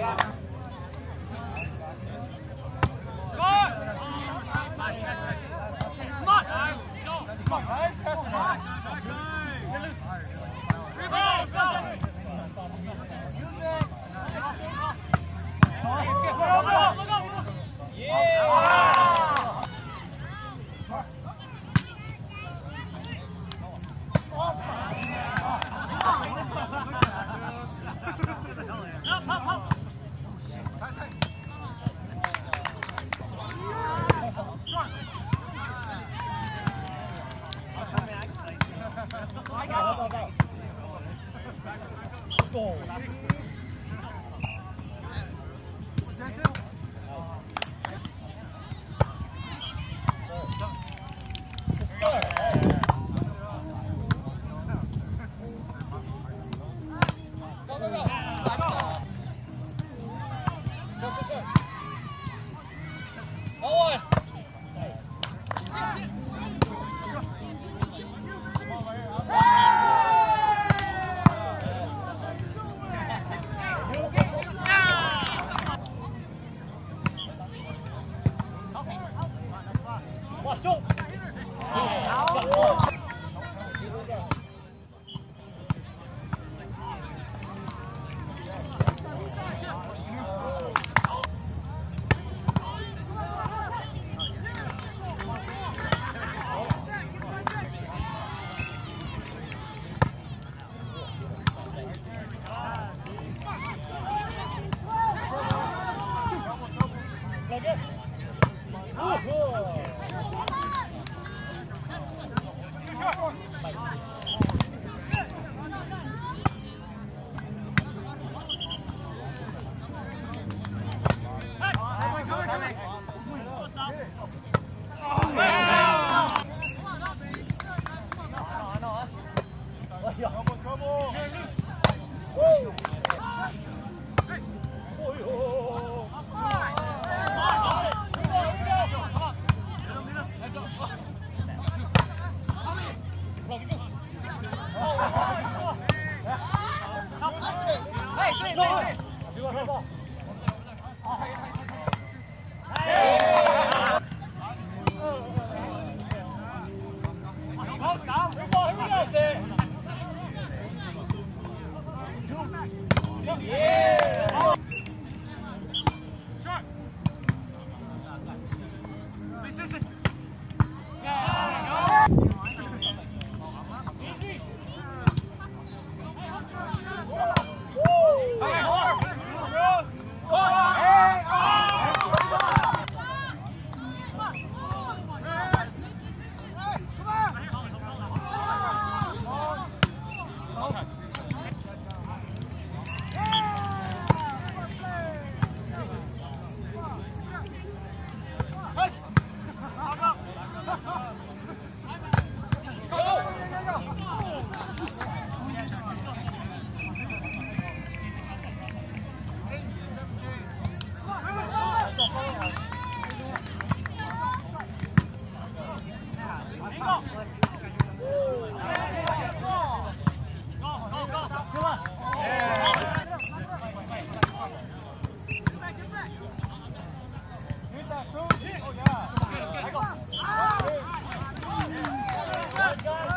Yeah. โก Yeah. God, God.